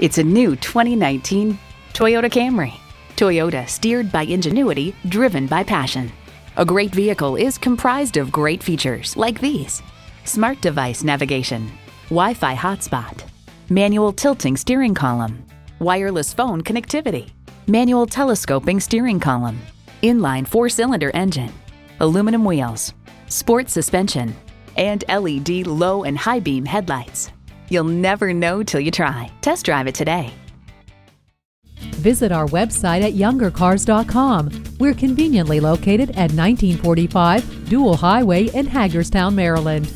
It's a new 2019 Toyota Camry. Toyota steered by ingenuity, driven by passion. A great vehicle is comprised of great features like these smart device navigation, Wi Fi hotspot, manual tilting steering column, wireless phone connectivity, manual telescoping steering column, inline four cylinder engine, aluminum wheels, sport suspension, and LED low and high beam headlights. You'll never know till you try. Test drive it today. Visit our website at youngercars.com. We're conveniently located at 1945 Dual Highway in Hagerstown, Maryland.